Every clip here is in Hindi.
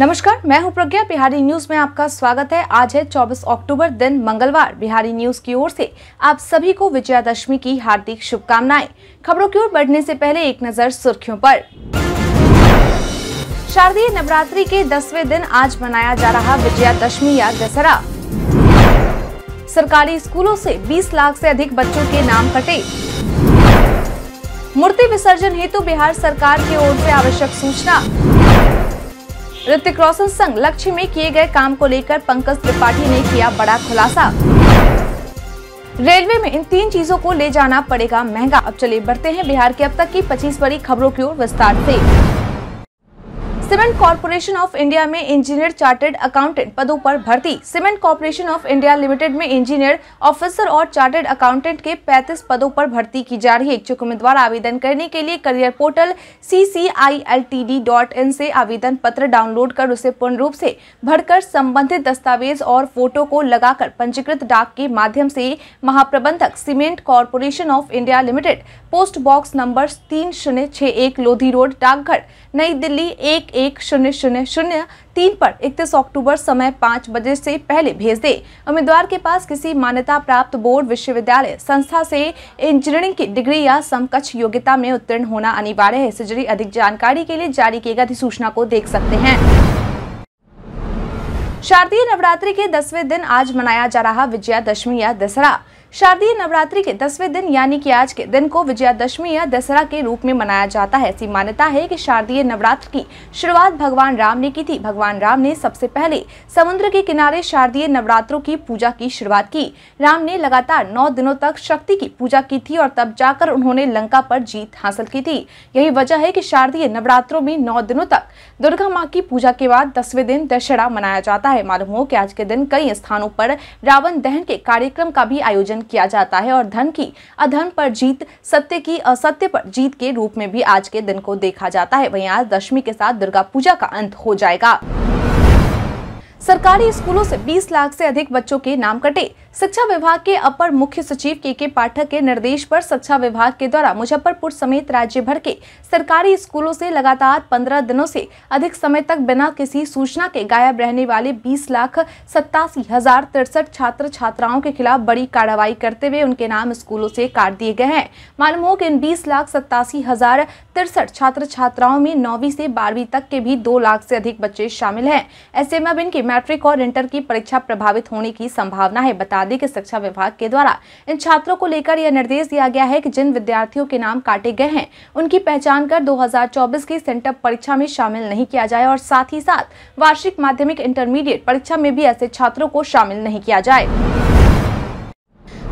नमस्कार, मैं हूँ प्रज्ञा। बिहारी न्यूज़ में आपका स्वागत है। आज है 24 अक्टूबर, दिन मंगलवार। बिहारी न्यूज़ की ओर से आप सभी को विजयादशमी की हार्दिक शुभकामनाएँ। खबरों की ओर बढ़ने से पहले एक नज़र सुर्खियों पर। शारदीय नवरात्रि के दसवें दिन आज मनाया जा रहा विजयादशमी या दशहरा सरकारी स्कूलों से 20 लाख से अधिक बच्चों के नाम कटे। मूर्ति विसर्जन हेतु बिहार सरकार की ओर से आवश्यक सूचना। ऋतिक रोशन संघ लक्ष्य में किए गए काम को लेकर पंकज त्रिपाठी ने किया बड़ा खुलासा। रेलवे में इन तीन चीज़ों को ले जाना पड़ेगा महँगा। अब चलिए बढ़ते हैं बिहार के अब तक की 25 बड़ी खबरों की ओर विस्तार से। सीमेंट कॉर्पोरेशन ऑफ़ इंडिया में इंजीनियर चार्टर्ड अकाउंटेंट पदों पर भर्ती। Cement corporation of India limited में इंजीनियर, ऑफिसर और चार्टर्ड अकाउंटेंट के 35 पदों पर भर्ती की जा रही है। इच्छुक उम्मीदवार आवेदन करने के लिए करियर पोर्टल cciltd.in से आवेदन पत्र डाउनलोड कर उसे पूर्ण रूप से भरकर संबंधित दस्तावेज़ और फ़ोटो को लगाकर पंजीकृत डाक के माध्यम से महाप्रबंधक cement corporation of India limited, post box number तीन शून्य छह एक लोधी रोड, डाकघर, नई दिल्ली एक एक शून्य शून्य शून्य तीन पर इकतीस अक्टूबर समय पाँच बजे से पहले भेज दे। उम्मीदवार के पास किसी मान्यता प्राप्त बोर्ड, विश्वविद्यालय, संस्था से इंजीनियरिंग की डिग्री या समकक्ष योग्यता में उत्तीर्ण होना अनिवार्य है। इससे जुड़ी अधिक जानकारी के लिए जारी किए गए अधिसूचना को देख सकते हैं। शारदीय नवरात्रि के दसवें दिन आज मनाया जा रहा विजयादशमी या दशहरा शारदीय नवरात्रि के दसवें दिन, यानी कि आज के दिन को विजयादशमी या दशहरा के रूप में मनाया जाता है। ऐसी मान्यता है कि शारदीय नवरात्र की शुरुआत भगवान राम ने की थी। भगवान राम ने सबसे पहले समुद्र के किनारे शारदीय नवरात्रों की पूजा की शुरुआत की। राम ने लगातार नौ दिनों तक शक्ति की पूजा की थी और तब जाकर उन्होंने लंका पर जीत हासिल की थी। यही वजह है की शारदीय नवरात्रों में नौ दिनों तक दुर्गा माँ की पूजा के बाद दसवें दिन दशहरा मनाया जाता है। मालूम हो कि आज के दिन कई स्थानों पर रावण दहन के कार्यक्रम का भी आयोजन किया जाता है और धन की अधन पर जीत, सत्य की असत्य पर जीत के रूप में भी आज के दिन को देखा जाता है। वहीं आज दशमी के साथ दुर्गा पूजा का अंत हो जाएगा। सरकारी स्कूलों से 20 लाख से अधिक बच्चों के नाम कटे। शिक्षा विभाग के अपर मुख्य सचिव के के पाठक के निर्देश पर शिक्षा विभाग के द्वारा मुजफ्फरपुर समेत राज्य भर के सरकारी स्कूलों से लगातार 15 दिनों से अधिक समय तक बिना किसी सूचना के गायब रहने वाले 20 लाख सत्तासी हज़ार तिरसठ छात्र छात्राओं के खिलाफ बड़ी कार्रवाई करते हुए उनके नाम स्कूलों से काट दिए गए हैं। मालूम हो कि इन बीस लाख सत्तासी हज़ार तिरसठ छात्र छात्राओं में नौवीं से बारहवीं तक के भी दो लाख से अधिक बच्चे शामिल हैं। ऐसे में अब इनकी मैट्रिक और इंटर की परीक्षा प्रभावित होने की संभावना है। बता दें कि शिक्षा विभाग के द्वारा इन छात्रों को लेकर यह निर्देश दिया गया है कि जिन विद्यार्थियों के नाम काटे गए हैं, उनकी पहचान कर 2024 की सेंटअप परीक्षा में शामिल नहीं किया जाए और साथ ही साथ वार्षिक माध्यमिक इंटरमीडिएट परीक्षा में भी ऐसे छात्रों को शामिल नहीं किया जाए।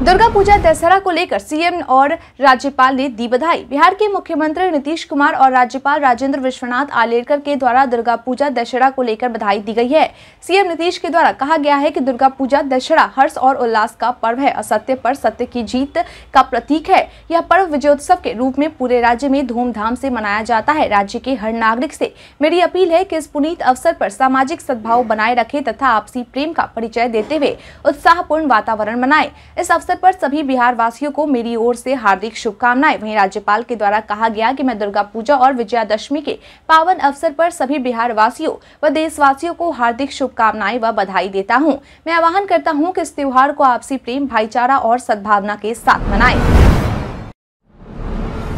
दुर्गा पूजा दशहरा को लेकर सीएम और राज्यपाल ने दी बधाई। बिहार के मुख्यमंत्री नीतीश कुमार और राज्यपाल राजेंद्र विश्वनाथ आलेकर के द्वारा दुर्गा पूजा दशहरा को लेकर बधाई दी गई है। सीएम नीतीश के द्वारा कहा गया है कि दुर्गा पूजा दशहरा हर्ष और उल्लास का पर्व है। असत्य पर सत्य की जीत का प्रतीक है। यह पर्व विजयोत्सव के रूप में पूरे राज्य में धूमधाम से मनाया जाता है। राज्य के हर नागरिक से मेरी अपील है कि इस पुनीत अवसर पर सामाजिक सद्भाव बनाए रखे तथा आपसी प्रेम का परिचय देते हुए उत्साहपूर्ण वातावरण बनाए इस अवसर अवसर पर सभी बिहार वासियों को मेरी ओर से हार्दिक शुभकामनाएँ। वहीं राज्यपाल के द्वारा कहा गया कि मैं दुर्गा पूजा और विजयादशमी के पावन अवसर पर सभी बिहार वासियों व देशवासियों को हार्दिक शुभकामनाएँ व बधाई देता हूँ। मैं आह्वान करता हूँ कि इस त्योहार को आपसी प्रेम, भाईचारा और सद्भावना के साथ मनाएँ।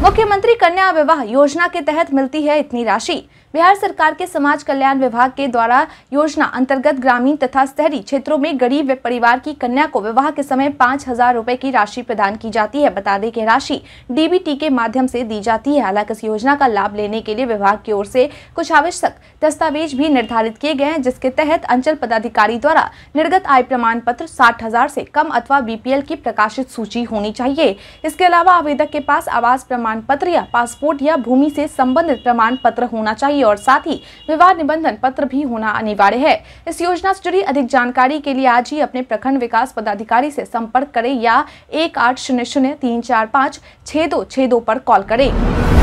मुख्यमंत्री कन्या विवाह योजना के तहत मिलती है इतनी राशि। बिहार सरकार के समाज कल्याण विभाग के द्वारा योजना अंतर्गत ग्रामीण तथा शहरी क्षेत्रों में गरीब परिवार की कन्या को विवाह के समय पाँच हज़ार रूपए की राशि प्रदान की जाती है। बता दें कि राशि डीबीटी के माध्यम से दी जाती है। हालाँकि इस योजना का लाभ लेने के लिए विभाग की ओर से कुछ आवश्यक दस्तावेज़ भी निर्धारित किए गए हैं, जिसके तहत अंचल पदाधिकारी द्वारा निर्गत आय प्रमाण पत्र साठ हज़ार से कम अथवा बीपीएल की प्रकाशित सूची होनी चाहिए। इसके अलावा आवेदक के पास आवास प्रमाण पत्र या पासपोर्ट या भूमि से संबंधित प्रमाण पत्र होना चाहिए। और साथ ही विवाह निबंधन पत्र भी होना अनिवार्य है। इस योजना से जुड़ी अधिक जानकारी के लिए आज ही अपने प्रखंड विकास पदाधिकारी से संपर्क करें या एक आठ शून्य शून्य तीन चार पाँच छः दो छः दो पर कॉल करें।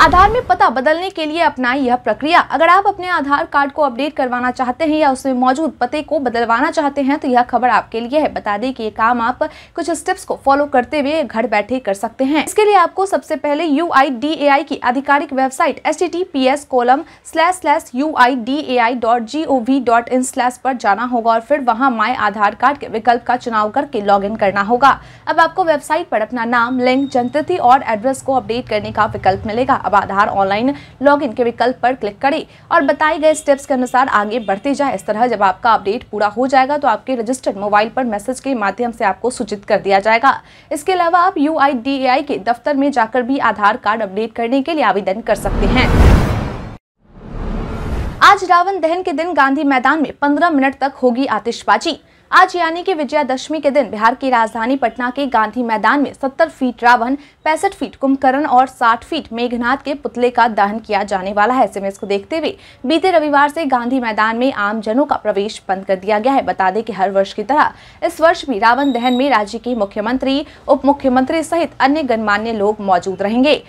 आधार में पता बदलने के लिए अपनाई यह प्रक्रिया। अगर आप अपने आधार कार्ड को अपडेट करवाना चाहते हैं या उसमें मौजूद पते को बदलवाना चाहते हैं तो यह खबर आपके लिए है। बता दें कि ये काम आप कुछ स्टेप्स को फॉलो करते हुए घर बैठे कर सकते हैं। इसके लिए आपको सबसे पहले UIDAI की आधिकारिक website H T P S colon slash slash U I D A I dot G O V dot in slash पर जाना होगा और फिर वहाँ माई आधार कार्ड के विकल्प का चुनाव करके लॉग इन करना होगा। अब आपको वेबसाइट पर अपना नाम लिंक जनतिथि और एड्रेस को अपडेट करने का विकल्प मिलेगा। अब आधार ऑनलाइन लॉगिन के विकल्प पर क्लिक करें और बताए गए स्टेप्स के अनुसार आगे बढ़ते जाए। इस तरह जब आपका अपडेट पूरा हो जाएगा तो आपके रजिस्टर्ड मोबाइल पर मैसेज के माध्यम से आपको सूचित कर दिया जाएगा। इसके अलावा आप UIDAI के दफ्तर में जाकर भी आधार कार्ड अपडेट करने के लिए आवेदन कर सकते हैं। आज रावण दहन के दिन गांधी मैदान में 15 मिनट तक होगी आतिशबाजी। आज यानी कि विजयादशमी के दिन बिहार की राजधानी पटना के गांधी मैदान में 70 फीट रावण, पैंसठ फीट कुंभकर्ण और 60 फीट मेघनाथ के पुतले का दहन किया जाने वाला है। ऐसे इसको देखते हुए बीते रविवार से गांधी मैदान में आम जनों का प्रवेश बंद कर दिया गया है। बता दें कि हर वर्ष की तरह इस वर्ष भी रावण दहन में राज्य के मुख्यमंत्री, उप मुख्यमंत्री सहित अन्य गणमान्य लोग मौजूद रहेंगे।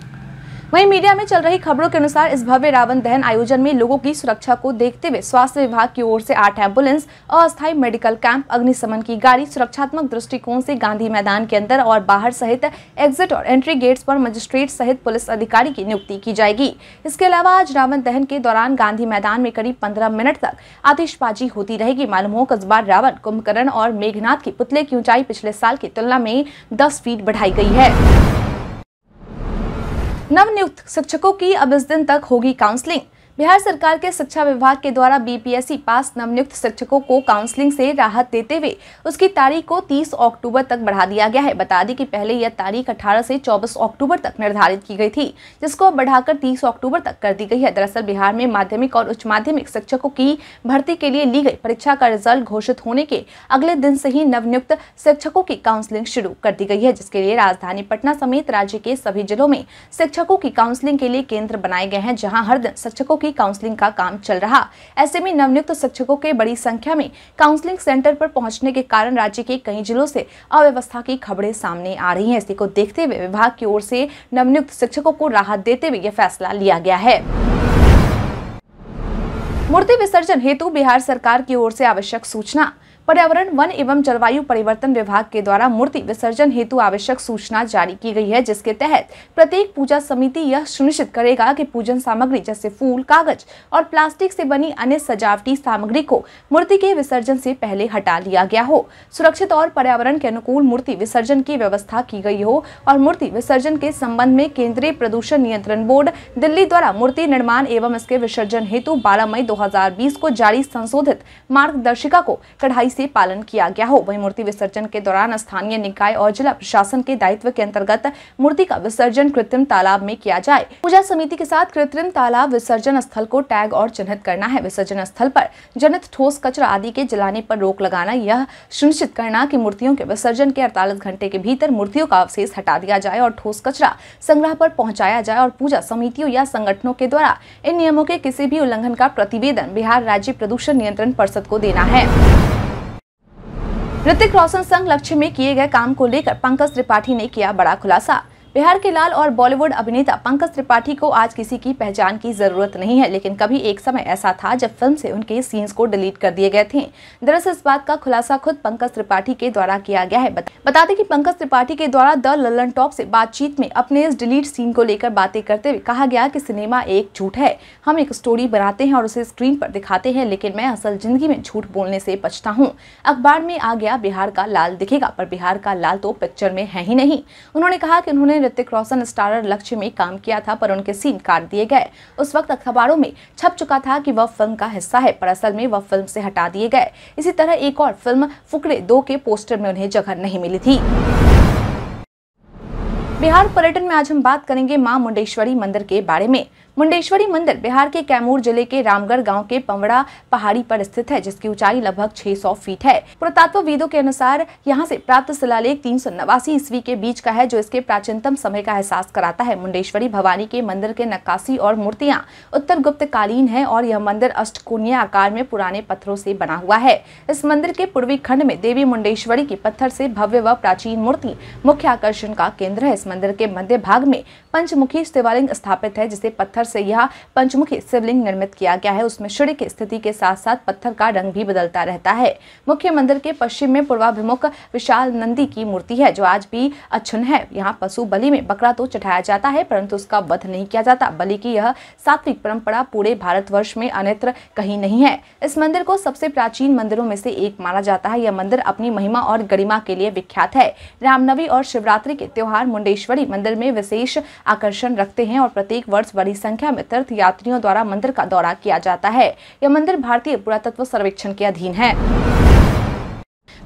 वहीं मीडिया में चल रही खबरों के अनुसार इस भव्य रावण दहन आयोजन में लोगों की सुरक्षा को देखते हुए स्वास्थ्य विभाग की ओर से आठ एंबुलेंस, अस्थायी मेडिकल कैंप, अग्निशमन की गाड़ी, सुरक्षात्मक दृष्टिकोण से गांधी मैदान के अंदर और बाहर सहित एग्जिट और एंट्री गेट्स पर मजिस्ट्रेट सहित पुलिस अधिकारी की नियुक्ति की जाएगी। इसके अलावा आज रावण दहन के दौरान गांधी मैदान में करीब पंद्रह मिनट तक आतिशबाजी होती रहेगी। मालूम हो कस्बा रावण कुंभकर्ण और मेघनाथ की पुतले की ऊंचाई पिछले साल की तुलना में दस फीट बढ़ाई गई है। नवनियुक्त शिक्षकों की अब इस दिन तक होगी काउंसलिंग। बिहार सरकार के शिक्षा विभाग के द्वारा बीपीएससी पास नवनियुक्त शिक्षकों को काउंसलिंग से राहत देते हुए उसकी तारीख को 30 अक्टूबर तक बढ़ा दिया गया है। बता दें कि पहले यह तारीख 18 से 24 अक्टूबर तक निर्धारित की गई थी, जिसको बढ़ाकर 30 अक्टूबर तक कर दी गई है। दरअसल बिहार में माध्यमिक और उच्च माध्यमिक शिक्षकों की भर्ती के लिए ली गई परीक्षा का रिज़ल्ट घोषित होने के अगले दिन से ही नवनियुक्त शिक्षकों की काउंसलिंग शुरू कर दी गई है, जिसके लिए राजधानी पटना समेत राज्य के सभी जिलों में शिक्षकों की काउंसलिंग के लिए केंद्र बनाए गए हैं, जहाँ हर दिन शिक्षकों की काउंसलिंग का काम चल रहा। ऐसे में नवनियुक्त शिक्षकों के बड़ी संख्या में काउंसलिंग सेंटर पर पहुँचने के कारण राज्य के कई जिलों से अव्यवस्था की खबरें सामने आ रही हैं। इसी को देखते हुए विभाग की ओर से नवनियुक्त शिक्षकों को राहत देते हुए यह फैसला लिया गया है। मूर्ति विसर्जन हेतु बिहार सरकार की ओर से आवश्यक सूचना। पर्यावरण, वन एवं जलवायु परिवर्तन विभाग के द्वारा मूर्ति विसर्जन हेतु आवश्यक सूचना जारी की गई है, जिसके तहत प्रत्येक पूजा समिति यह सुनिश्चित करेगा कि पूजन सामग्री जैसे फूल, कागज़ और प्लास्टिक से बनी अन्य सजावटी सामग्री को मूर्ति के विसर्जन से पहले हटा लिया गया हो। सुरक्षित और पर्यावरण के अनुकूल मूर्ति विसर्जन की व्यवस्था की गई हो और मूर्ति विसर्जन के संबंध में केंद्रीय प्रदूषण नियंत्रण बोर्ड दिल्ली द्वारा मूर्ति निर्माण एवं इसके विसर्जन हेतु बारह मई दो हज़ार बीस को जारी संशोधित मार्गदर्शिका को कढ़ाई से पालन किया गया हो। वही मूर्ति विसर्जन के दौरान स्थानीय निकाय और जिला प्रशासन के दायित्व के अंतर्गत मूर्ति का विसर्जन कृत्रिम तालाब में किया जाए। पूजा समिति के साथ कृत्रिम तालाब विसर्जन स्थल को टैग और चिन्हित करना है। विसर्जन स्थल पर जनित ठोस कचरा आदि के जलाने पर रोक लगाना, यह सुनिश्चित करना की मूर्तियों के विसर्जन के अड़तालीस घंटे के भीतर मूर्तियों का अवशेष हटा दिया जाए और ठोस कचरा संग्रह पर पहुँचाया जाए और पूजा समितियों या संगठनों के द्वारा इन नियमों के किसी भी उल्लंघन का प्रतिवेदन बिहार राज्य प्रदूषण नियंत्रण परिषद को देना है। ऋतिक रोशन संघ लक्ष्य में किए गए काम को लेकर पंकज त्रिपाठी ने किया बड़ा खुलासा। बिहार के लाल और बॉलीवुड अभिनेता पंकज त्रिपाठी को आज किसी की पहचान की ज़रूरत नहीं है, लेकिन कभी एक समय ऐसा था जब फ़िल्म से उनके सीन्स को डिलीट कर दिए गए थे। दरअसल इस बात का खुलासा खुद पंकज त्रिपाठी के द्वारा किया गया है। बता दें कि पंकज त्रिपाठी के द्वारा द ललन टॉप से बातचीत में अपने इस डिलीट सीन को लेकर बातें करते हुए कहा गया कि सिनेमा एक झूठ है। हम एक स्टोरी बनाते हैं और उसे स्क्रीन पर दिखाते हैं, लेकिन मैं असल ज़िंदगी में झूठ बोलने से बचता हूँ। अखबार में आ गया बिहार का लाल दिखेगा, पर बिहार का लाल तो पिक्चर में है ही नहीं। उन्होंने कहा कि उन्होंने ऋतिक रोशन स्टारर लक्ष्य में काम किया था, पर उनके सीन काट दिए गए। उस वक्त अखबारों में छप चुका था कि वह फ़िल्म का हिस्सा है, पर असल में वह फ़िल्म से हटा दिए गए। इसी तरह एक और फ़िल्म, फुकरे दो के पोस्टर में उन्हें जगह नहीं मिली थी। बिहार पर्यटन में आज हम बात करेंगे माँ मुंडेश्वरी मंदिर के बारे में। मुंडेश्वरी मंदिर, बिहार के कैमूर ज़िले के रामगढ़ गाँव के पंवड़ा पहाड़ी पर स्थित है, जिसकी ऊंचाई लगभग 600 फीट है। पुरातत्व विदों के अनुसार यहाँ से प्राप्त शिलालेख तीन सौ नवासी ईस्वी के बीच का है, जो इसके प्राचीनतम समय का एहसास कराता है। मुंडेश्वरी भवानी के मंदिर के नक्काशी और मूर्तियाँ उत्तर गुप्त कालीन है और यह मंदिर अष्टकोणीय आकार में पुराने पत्थरों से बना हुआ है। इस मंदिर के पूर्वी खंड में देवी मुंडेश्वरी की पत्थर से भव्य व प्राचीन मूर्ति मुख्य आकर्षण का केंद्र है। इस मंदिर के मध्य भाग में पंचमुखी शिवालिंग स्थापित है, जिसे पत्थर से यह पंचमुखी शिवलिंग निर्मित किया गया है। उसमें सूर्य की स्थिति के साथ साथ पत्थर का रंग भी बदलता रहता है। मुख्य मंदिर के पश्चिम में पूर्वाभिमुख विशाल नंदी की मूर्ति है, जो आज भी अच्छन है। यहाँ पशु बलि में बकरा तो चढ़ाया जाता है, परंतु उसका वध नहीं किया जाता। बलि की यह सात्विक परंपरा पूरे भारतवर्ष में अन्यत्र कहीं नहीं है। इस मंदिर को सबसे प्राचीन मंदिरों में से एक माना जाता है। यह मंदिर अपनी महिमा और गरिमा के लिए विख्यात है। रामनवी और शिवरात्रि के त्योहार मुंडेश्वरी मंदिर में विशेष आकर्षण रखते हैं और प्रत्येक वर्ष बड़ी संख्या में तीर्थ यात्रियों द्वारा मंदिर का दौरा किया जाता है। यह मंदिर भारतीय पुरातत्व सर्वेक्षण के अधीन है।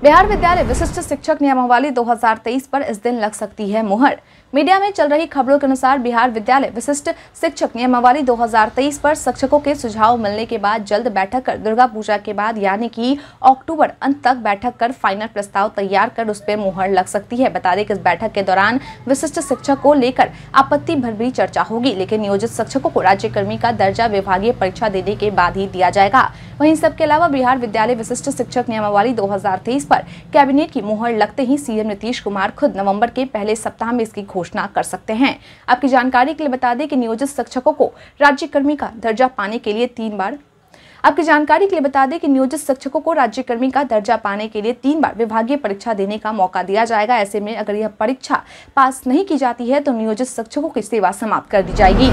बिहार विद्यालय विशिष्ट शिक्षक नियमावली 2023 पर इस दिन लग सकती है मुहर। मीडिया में चल रही खबरों के अनुसार बिहार विद्यालय विशिष्ट शिक्षक नियमावली 2023 पर शिक्षकों के सुझाव मिलने के बाद जल्द बैठक कर दुर्गा पूजा के बाद यानी कि अक्टूबर अंत तक बैठक कर फाइनल प्रस्ताव तैयार कर उस पर मुहर लग सकती है। बता दें कि इस बैठक के दौरान विशिष्ट शिक्षक को लेकर आपत्ति भर भी चर्चा होगी, लेकिन नियोजित शिक्षकों को राज्य कर्मी का दर्जा विभागीय परीक्षा देने के बाद ही दिया जाएगा। वहीं सबके अलावा बिहार विद्यालय विशिष्ट शिक्षक नियमावली दो हज़ार तेईस पर कैबिनेट की मुहर लगते ही सीएम नीतीश कुमार खुद नवंबर के पहले सप्ताह में इसकी घोषणा कर सकते हैं। आपकी जानकारी के लिए बता दें कि नियोजित शिक्षकों को राज्य कर्मी का दर्जा पाने के लिए तीन बार आपकी जानकारी के लिए बता दें कि नियोजित शिक्षकों को राज्य कर्मी का दर्जा पाने के लिए तीन बार विभागीय परीक्षा देने का मौका दिया जाएगा। ऐसे में अगर यह परीक्षा पास नहीं की जाती है तो नियोजित शिक्षकों की सेवा समाप्त कर दी जाएगी।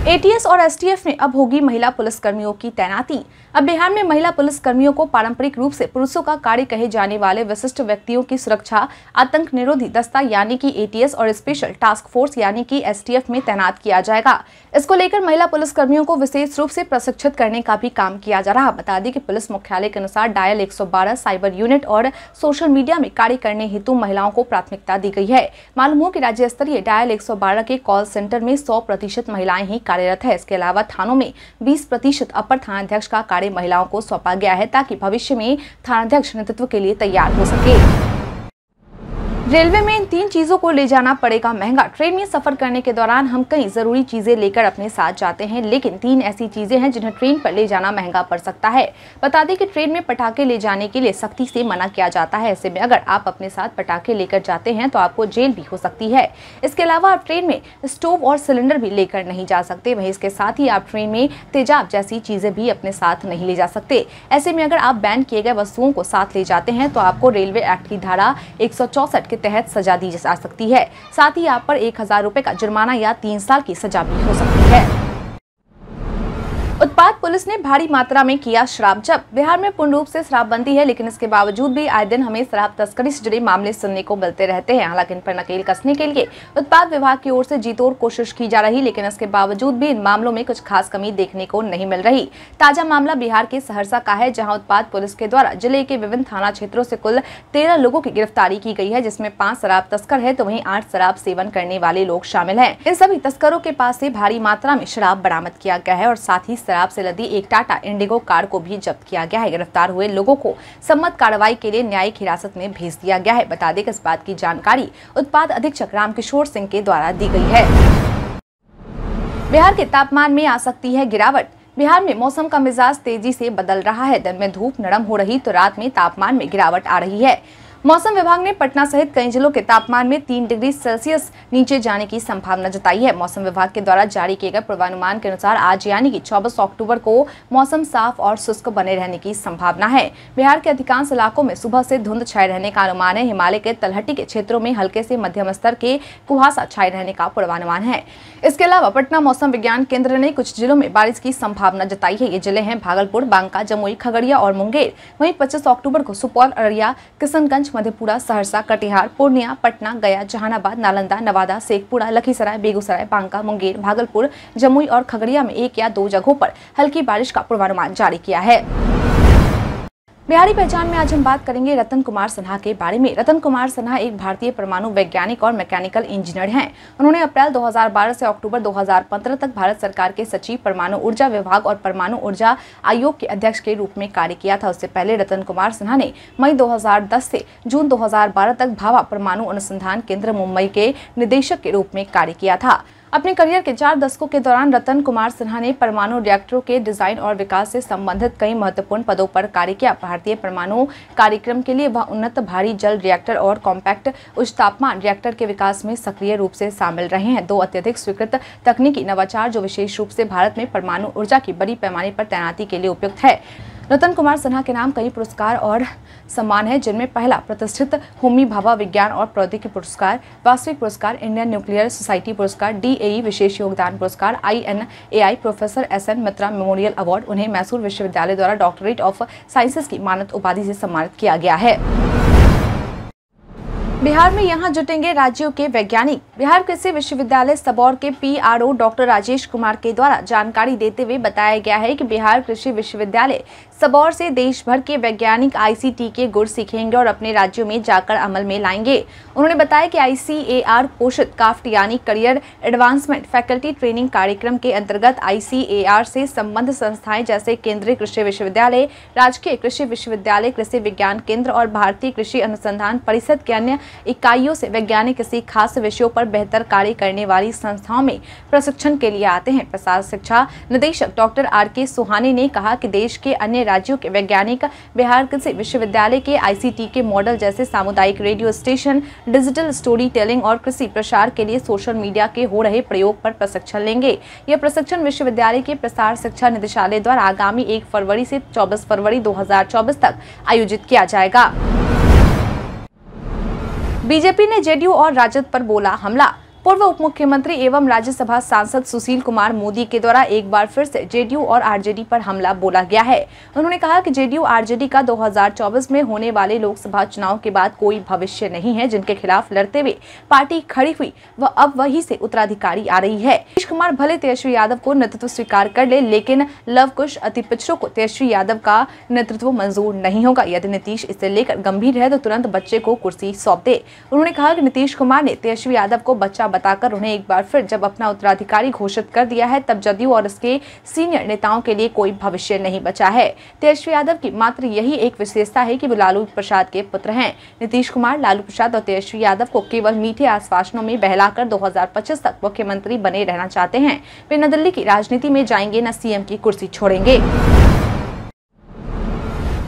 एटीएस और एसटीएफ में अब होगी महिला पुलिसकर्मियों की तैनाती। अब बिहार में महिला पुलिसकर्मियों को पारंपरिक रूप से पुरुषों का कार्य कहे जाने वाले विशिष्ट व्यक्तियों की सुरक्षा, आतंक निरोधी दस्ता यानी कि एटीएस और स्पेशल टास्क फोर्स यानी कि एसटीएफ में तैनात किया जाएगा। इसको लेकर महिला पुलिसकर्मियों को विशेष रूप से प्रशिक्षित करने का भी काम किया जा रहा। बता दें कि पुलिस मुख्यालय के अनुसार डायल एक सौ बारह, साइबर यूनिट और सोशल मीडिया में कार्य करने हेतु महिलाओं को प्राथमिकता दी गई है। मालूम हो की राज्य स्तरीय डायल एक सौ बारह के कॉल सेंटर में सौ महिलाएँ ही कार्यरत है। इसके अलावा थानों में 20 प्रतिशत अपर थानाध्यक्ष का कार्य महिलाओं को सौंपा गया है ताकि भविष्य में थानाध्यक्ष नेतृत्व के लिए तैयार हो सके। रेलवे में इन तीन चीज़ों को ले जाना पड़ेगा महँगा। ट्रेन में सफ़र करने के दौरान हम कई ज़रूरी चीज़ें लेकर अपने साथ जाते हैं, लेकिन तीन ऐसी चीज़ें हैं जिन्हें ट्रेन पर ले जाना महँगा पड़ सकता है। बता दें कि ट्रेन में पटाखे ले जाने के लिए सख्ती से मना किया जाता है। ऐसे में अगर आप अपने साथ पटाखे लेकर जाते हैं तो आपको जेल भी हो सकती है। इसके अलावा आप ट्रेन में स्टोव और सिलेंडर भी लेकर नहीं जा सकते। वही इसके साथ ही आप ट्रेन में तेजाब जैसी चीज़ें भी अपने साथ नहीं ले जा सकते। ऐसे में अगर आप बैन किए गए वस्तुओं को साथ ले जाते हैं तो आपको रेलवे एक्ट की धारा एक के तहत सजा दी जा सकती है। साथ ही आप पर एक हज़ार रूपए का जुर्माना या तीन साल की सजा भी हो सकती है। पुलिस ने भारी मात्रा में किया शराब जब्त बिहार में पूर्ण रूप से शराबबंदी है, लेकिन इसके बावजूद भी आए दिन हमें शराब तस्करी से जुड़े मामले सुनने को मिलते रहते हैं। हालाँकि इन पर नकेल कसने के लिए उत्पाद विभाग की ओर से जीतोड़ कोशिश की जा रही, लेकिन इसके बावजूद भी इन मामलों में कुछ खास कमी देखने को नहीं मिल रही। ताज़ा मामला बिहार के सहरसा का है, जहाँ उत्पाद पुलिस के द्वारा ज़िले के विभिन्न थाना क्षेत्रों से कुल तेरह लोगों की गिरफ्तारी की गई है, जिसमें पाँच शराब तस्कर है तो वहीं आठ शराब सेवन करने वाले लोग शामिल है। इन सभी तस्करों के पास से भारी मात्रा में शराब बरामद किया गया है और साथ ही शराब से लदी एक टाटा इंडिगो कार को भी जब्त किया गया है। गिरफ़्तार हुए लोगों को सम्मत कार्रवाई के लिए न्यायिक हिरासत में भेज दिया गया है। बता दें कि इस बात की जानकारी उत्पाद अधीक्षक रामकिशोर सिंह के द्वारा दी गई है। बिहार के तापमान में आ सकती है, गिरावट। बिहार में मौसम का मिजाज तेज़ी से बदल रहा है। दिन में धूप नरम हो रही तो रात में तापमान में गिरावट आ रही है। मौसम विभाग ने पटना सहित कई जिलों के तापमान में तीन डिग्री सेल्सियस नीचे जाने की संभावना जताई है। मौसम विभाग के द्वारा जारी किए गए पूर्वानुमान के अनुसार आज यानी कि 24 अक्टूबर को मौसम साफ़ और शुष्क बने रहने की संभावना है। बिहार के अधिकांश इलाकों में सुबह से धुंध छाए रहने का अनुमान है। हिमालय के तलहटी के क्षेत्रों में हल्के से मध्यम स्तर के कुहासा छाए रहने का पूर्वानुमान है। इसके अलावा पटना मौसम विज्ञान केंद्र ने कुछ जिलों में बारिश की संभावना जताई है। ये ज़िले हैं भागलपुर, बांका, जमुई, खगड़िया और मुंगेर। वहीं पच्चीस अक्टूबर को सुपौल, अररिया, किशनगंज मधेपुरा सहरसा, कटिहार, पूर्णिया, पटना, गया, जहानाबाद, नालंदा, नवादा, शेखपुरा, लखीसराय, बेगूसराय, बांका, मुंगेर, भागलपुर, जमुई और खगड़िया में एक या दो जगहों पर हल्की बारिश का पूर्वानुमान जारी किया है। बिहारी पहचान में आज हम बात करेंगे रतन कुमार सिन्हा के बारे में। रतन कुमार सिन्हा एक भारतीय परमाणु वैज्ञानिक और मैकेनिकल इंजीनियर हैं। उन्होंने अप्रैल 2012 से अक्टूबर 2015 तक भारत सरकार के सचिव, परमाणु ऊर्जा विभाग और परमाणु ऊर्जा आयोग के अध्यक्ष के रूप में कार्य किया था। उससे पहले रतन कुमार सिन्हा ने मई 2010 से जून 2012 तक भावा परमाणु अनुसंधान केंद्र मुंबई के निदेशक के रूप में कार्य किया था। अपने करियर के चार दशकों के दौरान रतन कुमार सिन्हा ने परमाणु रिएक्टरों के डिज़ाइन और विकास से संबंधित कई महत्वपूर्ण पदों पर कार्य किया। भारतीय परमाणु कार्यक्रम के लिए वह उन्नत भारी जल रिएक्टर और कॉम्पैक्ट उच्च तापमान रिएक्टर के विकास में सक्रिय रूप से शामिल रहे हैं। दो अत्यधिक स्वीकृत तकनीकी नवाचार जो विशेष रूप से भारत में परमाणु ऊर्जा की बड़ी पैमाने पर तैनाती के लिए उपयुक्त है। रतन कुमार सिन्हा के नाम कई पुरस्कार और सम्मान है, जिनमें पहला प्रतिष्ठित होमी भाभा विज्ञान और प्रौद्योगिकी पुरस्कार, वास्तविक पुरस्कार, इंडियन न्यूक्लियर सोसाइटी पुरस्कार, डीएई विशेष योगदान पुरस्कार I N A I professor S N Mitra memorial award, उन्हें मैसूर विश्वविद्यालय द्वारा डॉक्टरेट ऑफ़ साइंसेज की मानद उपाधि से सम्मानित किया गया है। बिहार में यहाँ जुटेंगे राज्यों के वैज्ञानिक। बिहार कृषि विश्वविद्यालय सबौर के पीआरओ डॉक्टर राजेश कुमार के द्वारा जानकारी देते हुए बताया गया है कि बिहार कृषि विश्वविद्यालय सबौर से देश भर के वैज्ञानिक आईसीटी के गुर सीखेंगे और अपने राज्यों में जाकर अमल में लाएँगे। उन्होंने बताया कि आईसीएआर पोषित काफ्ट यानी करियर एडवांसमेंट फैकल्टी ट्रेनिंग कार्यक्रम के अंतर्गत आईसीएआर से संबद्ध संस्थाएँ जैसे केंद्रीय कृषि विश्वविद्यालय, राजकीय कृषि विश्वविद्यालय, कृषि विज्ञान केंद्र और भारतीय कृषि अनुसंधान परिषद के अन्य इकाइयों से वैज्ञानिक किसी खास विषयों पर बेहतर कार्य करने वाली संस्थाओं में प्रशिक्षण के लिए आते हैं। प्रसार शिक्षा निदेशक डॉक्टर आर के सुहानी ने कहा कि देश के अन्य राज्यों के वैज्ञानिक बिहार कृषि विश्वविद्यालय के आईसीटी के मॉडल जैसे सामुदायिक radio station, digital storytelling और कृषि प्रसार के लिए सोशल मीडिया के हो रहे प्रयोग पर प्रशिक्षण लेंगे। यह प्रशिक्षण विश्वविद्यालय के प्रसार शिक्षा निदेशालय द्वारा आगामी एक फरवरी से चौबीस फरवरी दो हज़ार चौबीस तक आयोजित किया जाएगा। बीजेपी ने जेडीयू और राजद पर बोला हमला। पूर्व उप मुख्यमंत्री एवं राज्यसभा सांसद सुशील कुमार मोदी के द्वारा एक बार फिर से जेडीयू और आरजेडी पर हमला बोला गया है। उन्होंने कहा कि जेडीयू आरजेडी का 2024 में होने वाले लोकसभा चुनाव के बाद कोई भविष्य नहीं है, जिनके खिलाफ लड़ते हुए पार्टी खड़ी हुई वह अब वही से उत्तराधिकारी आ रही है। नीतीश कुमार भले तेजस्वी यादव को नेतृत्व स्वीकार कर ले, लेकिन लव कुश अति पिछड़ों को तेजस्वी यादव का नेतृत्व मंजूर नहीं होगा। यदि नीतीश इसे लेकर गंभीर है तो तुरंत बच्चे को कुर्सी सौंप दे। उन्होंने कहा कि नीतीश कुमार ने तेजस्वी यादव को बच्चा बताकर उन्हें एक बार फिर जब अपना उत्तराधिकारी घोषित कर दिया है, तब जदयू और इसके सीनियर नेताओं के लिए कोई भविष्य नहीं बचा है। तेजस्वी यादव की मात्र यही एक विशेषता है कि वो लालू प्रसाद के पुत्र हैं। नीतीश कुमार, लालू प्रसाद और तेजस्वी यादव को केवल मीठे आश्वासनों में बहलाकर 2025 तक मुख्यमंत्री बने रहना चाहते हैं। वे न दिल्ली की राजनीति में जाएँगे, न सीएम की कुर्सी छोड़ेंगे।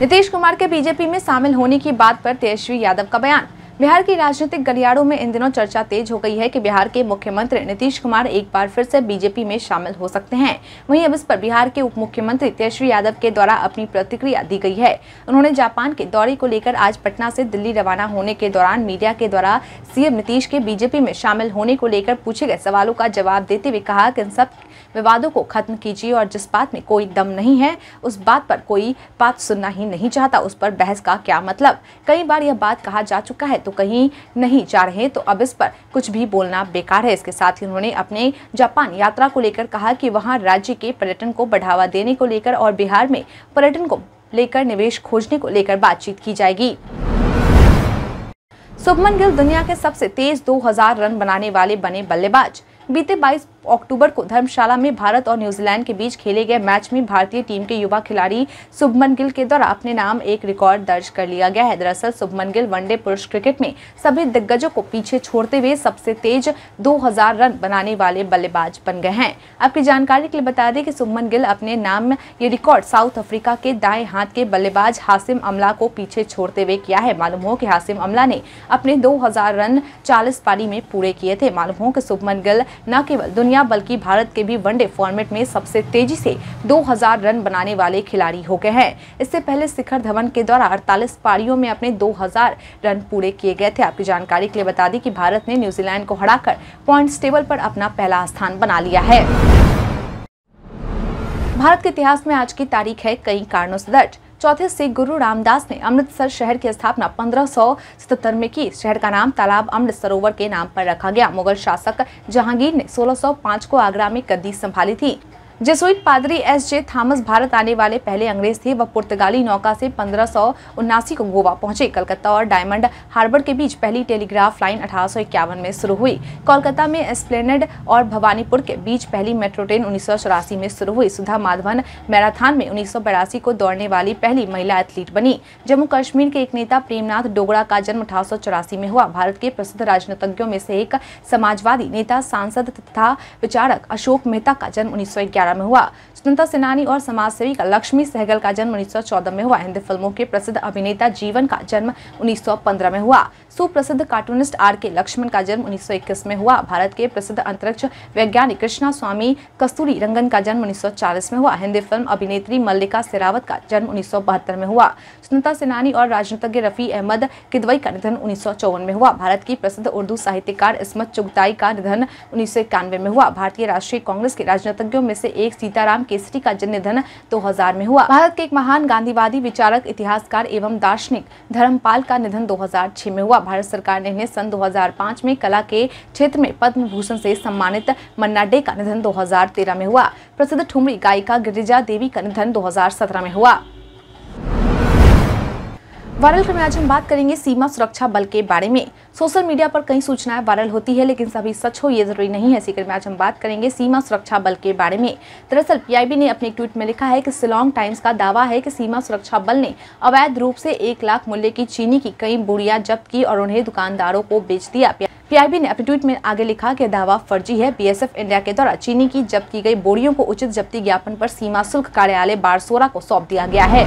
नीतीश कुमार के बीजेपी में शामिल होने की बात पर तेजस्वी यादव का बयान। बिहार की राजनीतिक गलियारों में इन दिनों चर्चा तेज हो गई है कि बिहार के मुख्यमंत्री नीतीश कुमार एक बार फिर से बीजेपी में शामिल हो सकते हैं। वहीं अब इस पर बिहार के उप मुख्यमंत्री तेजस्वी यादव के द्वारा अपनी प्रतिक्रिया दी गई है। उन्होंने जापान के दौरे को लेकर आज पटना से दिल्ली रवाना होने के दौरान मीडिया के द्वारा सीएम नीतीश के बीजेपी में शामिल होने को लेकर पूछे गए सवालों का जवाब देते हुए कहा कि इन सब विवादों को खत्म कीजिए और जिस बात में कोई दम नहीं है, उस बात पर कोई बात सुनना ही नहीं चाहता, उस पर बहस का क्या मतलब? कई बार यह बात कहा जा चुका है तो कहीं नहीं जा रहे तो अब इस पर कुछ भी बोलना बेकार है। इसके साथ ही उन्होंने अपने जापान यात्रा को लेकर कहा कि वहाँ राज्य के पर्यटन को बढ़ावा देने को लेकर और बिहार में पर्यटन को लेकर निवेश खोजने को लेकर बातचीत की जाएगी। सुभमन गिल दुनिया के सबसे तेज 2000 रन बनाने वाले बने बल्लेबाज। बीते 22 अक्टूबर को धर्मशाला में भारत और न्यूजीलैंड के बीच खेले गए मैच में भारतीय टीम के युवा खिलाड़ी शुभमन गिल के द्वारा अपने नाम एक रिकॉर्ड दर्ज कर लिया गया है। दरअसल शुभमन गिल वनडे पुरुष क्रिकेट में सभी दिग्गजों को पीछे छोड़ते हुए सबसे तेज 2000 रन बनाने वाले बल्लेबाज बन गए हैं। आपकी जानकारी के लिए बता दें कि शुभमन गिल अपने नाम ये रिकॉर्ड साउथ अफ्रीका के दाएँ हाथ के बल्लेबाज हासिम अमला को पीछे छोड़ते हुए किया है। मालूम हो कि हासिम अमला ने अपने 2000 रन 40 पारी में पूरे किए थे। मालूम हो कि शुभमन गिल न केवल दुनिया बल्कि भारत के भी वनडे फॉर्मेट में सबसे तेज़ी से 2000 रन बनाने वाले खिलाड़ी हो गए हैं। इससे पहले शिखर धवन के द्वारा 48 पारियों में अपने 2000 रन पूरे किए गए थे। आपकी जानकारी के लिए बता दी कि भारत ने न्यूजीलैंड को हराकर पॉइंट्स टेबल पर अपना पहला स्थान बना लिया है। भारत के इतिहास में आज की तारीख है कई कारणों से दर्ज। चौथे सिख गुरु रामदास ने अमृतसर शहर की स्थापना पंद्रह में की। शहर का नाम तालाब अमृत सरोवर के नाम पर रखा गया। मुगल शासक जहांगीर ने 1605 को आगरा में गद्दी संभाली थी। जेसुइट पादरी एस जे थॉमस भारत आने वाले पहले अंग्रेज़ थे। वह पुर्तगाली नौका से पंद्रह को गोवा पहुँचे। कलकत्ता और डायमंड हार्बर के बीच पहली टेलीग्राफ लाइन अठारह में शुरू हुई। कोलकाता में एस्प्लेनेड और भवानीपुर के बीच पहली मेट्रो ट्रेन उन्नीस सौ चौरासी में शुरू हुई। सुधा माधवन मैराथन में उन्नीस सौ बयासी को दौड़ने वाली पहली महिला एथलीट बनी। जम्मू कश्मीर के एक नेता प्रेमनाथ डोगरा का जन्म अठारह सौ चौरासी में हुआ। भारत के प्रसिद्ध राजनीतिज्ञों में से एक समाजवादी नेता, सांसद तथा विचारक अशोक मेहता का जन्म उन्नीस सौ ग्यारह में हुआ। स्वतंत्रता सेनानी और समाज सेविका लक्ष्मी सहगल का जन्म 1914 में हुआ। हिंदी फ़िल्मों के प्रसिद्ध अभिनेता जीवन का जन्म 1915 में हुआ। सुप्रसिद्ध कार्टूनिस्ट आर के लक्ष्मण का जन्म 1921 में हुआ। भारत के प्रसिद्ध अंतरिक्ष वैज्ञानिक कृष्णा स्वामी कस्तूरी रंगन का जन्म 1940 में हुआ। हिंदी फ़िल्म अभिनेत्री मल्लिका शेरावत का जन्म उन्नीस सौ बहत्तर में हुआ। स्वतंत्रता सेनानी और राजनीतिज्ञ रफी अहमद किदवई का निधन उन्नीस में हुआ। भारत की प्रसिद्ध उर्दू साहित्यकार इसमत चुगताई का निधन उन्नीस सौ इक्यानवे में हुआ। भारतीय राष्ट्रीय कांग्रेस के राजनीतिज्ञों में से एक सीताराम केसरी का जन्म निधन 2000 में हुआ। भारत के एक महान गांधीवादी, विचारक, इतिहासकार एवं दार्शनिक धर्मपाल का निधन 2006 में हुआ। भारत सरकार ने इन्हें सन 2005 में कला के क्षेत्र में पद्म भूषण से सम्मानित मन्ना डे का निधन 2013 में हुआ। प्रसिद्ध ठुमरी गायिका गिरिजा देवी का निधन 2017 में हुआ। वायरल में आज हम बात करेंगे सीमा सुरक्षा बल के बारे में। सोशल मीडिया पर कई सूचनाएँ वायरल होती है, लेकिन सभी सच हो ये ज़रूरी नहीं है। इसी क्रम में आज हम बात करेंगे सीमा सुरक्षा बल के बारे में। दरअसल, पीआईबी ने अपने ट्वीट में लिखा है कि सिलोंग टाइम्स का दावा है कि सीमा सुरक्षा बल ने अवैध रूप से एक लाख मूल्य की चीनी की कई बुड़िया जब्त की और उन्हें दुकानदारों को बेच दिया। पीआईबी ने अपने ट्वीट में आगे लिखा कि दावा फर्जी है। बीएसएफ इंडिया के द्वारा चीनी की जब्त की गई बोरियों को उचित जब्ती ज्ञापन पर सीमा शुल्क कार्यालय बारसोरा को सौंप दिया गया है।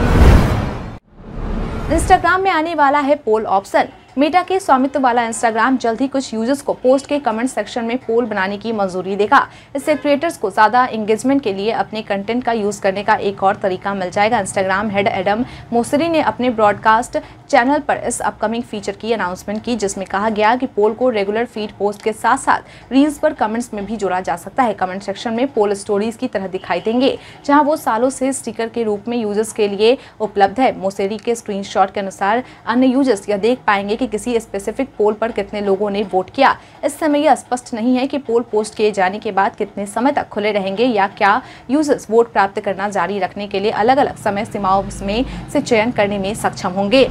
इंस्टाग्राम में आने वाला है पोल ऑप्शन। मेटा के स्वामित्व वाला इंस्टाग्राम जल्द ही कुछ यूज़र्स को पोस्ट के कमेंट सेक्शन में पोल बनाने की मंजूरी देगा। इससे क्रिएटर्स को ज़्यादा एंगेजमेंट के लिए अपने कंटेंट का यूज़ करने का एक और तरीका मिल जाएगा। इंस्टाग्राम हेड एडम मोसरी ने अपने ब्रॉडकास्ट चैनल पर इस अपकमिंग फीचर की अनाउंसमेंट की, जिसमें कहा गया कि पोल को रेगुलर फ़ीड पोस्ट के साथ साथ रील्स पर कमेंट्स में भी जोड़ा जा सकता है। कमेंट सेक्शन में पोल स्टोरीज की तरह दिखाई देंगे, जहाँ वो सालों से स्टिकर के रूप में यूज़र्स के लिए उपलब्ध है। मोसेरी के स्क्रीनशॉट के अनुसार अन्य यूज़र्स यह देख पाएँगे कि किसी स्पेसिफिक पोल पर कितने लोगों ने वोट किया। इस समय यह स्पष्ट नहीं है कि पोल पोस्ट किए जाने के बाद कितने समय तक खुले रहेंगे या क्या यूज़र्स वोट प्राप्त करना जारी रखने के लिए अलग अलग समय सीमाओं में से चयन करने में सक्षम होंगे।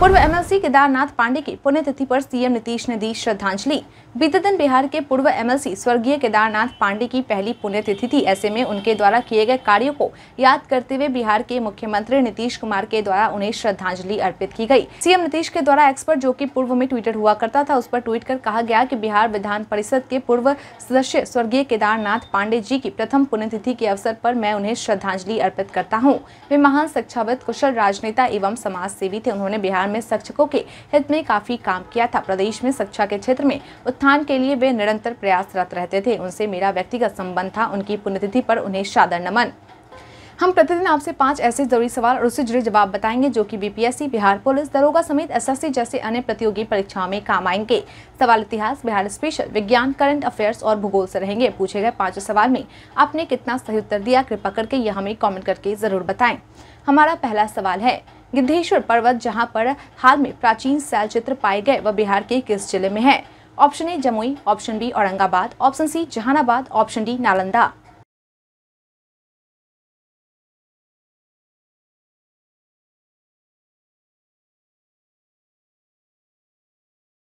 पूर्व एमएलसी केदारनाथ पांडे की पुण्यतिथि पर सीएम नीतीश ने दी श्रद्धांजलि। बीते दिन बिहार के पूर्व एमएलसी स्वर्गीय केदारनाथ पांडे की पहली पुण्यतिथि थी। ऐसे में उनके द्वारा किए गए कार्यों को याद करते हुए बिहार के मुख्यमंत्री नीतीश कुमार के द्वारा उन्हें श्रद्धांजलि अर्पित की गई। सीएम नीतीश के द्वारा एक्सपर्ट जो की पूर्व में ट्विटर हुआ करता था, उस पर ट्वीट कर कहा गया की बिहार विधान परिषद के पूर्व सदस्य स्वर्गीय केदारनाथ पांडे जी की प्रथम पुण्यतिथि के अवसर पर मैं उन्हें श्रद्धांजलि अर्पित करता हूँ। वे महान शिक्षाविद कुशल राजनेता एवं समाज सेवी थे। उन्होंने बिहार में शिक्षकों के हित में काफ़ी काम किया था। प्रदेश में शिक्षा के क्षेत्र में उत्थान के लिए वे निरंतर प्रयासरत रहते थे। उनसे मेरा व्यक्तिगत संबंध था। उनकी पुण्यतिथि पर उन्हें सादर नमन। हम प्रतिदिन आपसे पाँच ऐसे ज़रूरी सवाल और उससे जुड़े जवाब बताएँगे, जो कि बीपीएससी, बिहार पुलिस, दरोगा समेत एसएससी जैसे अन्य प्रतियोगी परीक्षाओं में काम आएँगे। सवाल इतिहास, बिहार स्पेशल विज्ञान, करंट अफेयर्स और भूगोल से रहेंगे। पूछे गए पाँच सवाल में आपने कितना सही उत्तर दिया, कृपा करके यह हमें कॉमेंट करके ज़रूर बताएँ। हमारा पहला सवाल है गिद्धेश्वर पर्वत, जहाँ पर हाल में प्राचीन शैल चित्र पाए गए, वह बिहार के किस ज़िले में है? Option A, Jamui, option B, Aurangabad, option C, Jehanabad, option D, Nalanda.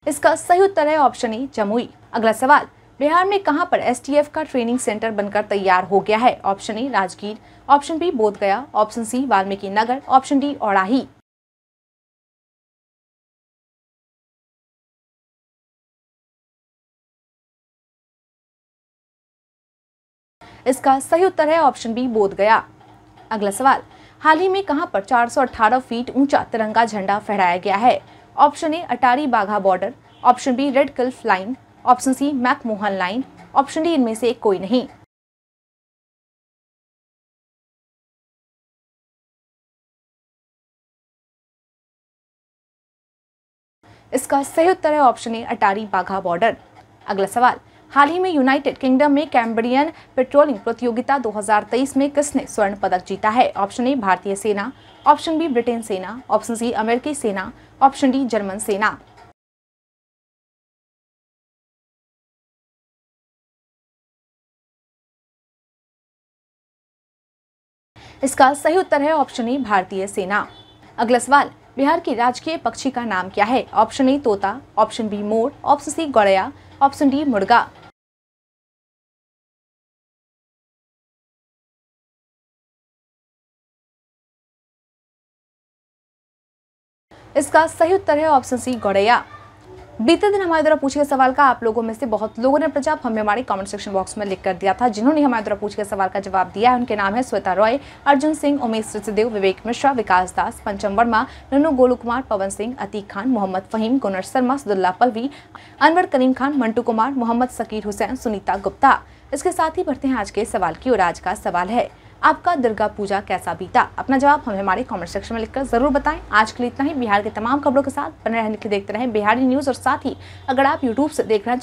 इसका सही उत्तर है ऑप्शन ए, जमुई। अगला सवाल बिहार में कहाँ पर एसटीएफ का ट्रेनिंग सेंटर बनकर तैयार हो गया है? Option A Rajgir. Option B Bodhgaya. Option C Valmiki Nagar. Option D Aurahi इसका सही उत्तर है ऑप्शन बी बोध गया अगला सवाल, हाल ही में कहाँ पर 418 फीट ऊँचा तिरंगा झंडा फहराया गया है? Option A Attari Wagah border option B Radcliffe line option C, McMahon line. Option D, इनमें से कोई नहीं। इसका सही उत्तर है option A, Attari Wagah border. अगला सवाल, हाल ही में यूनाइटेड किंगडम में कैम्बरियन पेट्रोलिंग प्रतियोगिता 2023 में किसने स्वर्ण पदक जीता है? ऑप्शन ए, भारतीय सेना। ऑप्शन बी, ब्रिटेन सेना। ऑप्शन सी, अमेरिकी सेना। ऑप्शन डी, जर्मन सेना। इसका सही उत्तर है ऑप्शन ए, भारतीय सेना। अगला सवाल, बिहार की राजकीय पक्षी का नाम क्या है? ऑप्शन ए, तोता, ऑप्शन बी, मोर, ऑप्शन सी गौड़ैया ऑप्शन डी, मुर्गा। इसका सही उत्तर है ऑप्शन सी गौड़ैया बीते दिन हमारे द्वारा पूछे गए सवाल का आप लोगों में से बहुत लोगों ने प्रजाप हमें हमारे कमेंट सेक्शन बॉक्स में लिख कर दिया था। जिन्होंने हमारे द्वारा पूछे गए सवाल का जवाब दिया है, उनके नाम है श्वेता रॉय, अर्जुन सिंह, उमेश सचदेव विवेक मिश्रा, विकास दास, पंचम वर्मा, नन्नू गोलू कुमार पवन सिंह, अतीक खान, मोहम्मद फहीम गुनर शर्मा, सदुल्ला पलवी अनवर करीम खान, मंटू कुमार, मोहम्मद सकीर हुसैन, सुनीता गुप्ता। इसके साथ ही बढ़ते हैं आज के सवाल की और आज का सवाल है आपका दुर्गा पूजा कैसा बीता? अपना जवाब हमें हमारे कमेंट सेक्शन में लिखकर ज़रूर बताएँ। आज के लिए इतना ही। बिहार के तमाम खबरों के साथ बने रहने के लिए देखते रहें बिहारी न्यूज़ और साथ ही अगर आप यूट्यूब से देख रहे हैं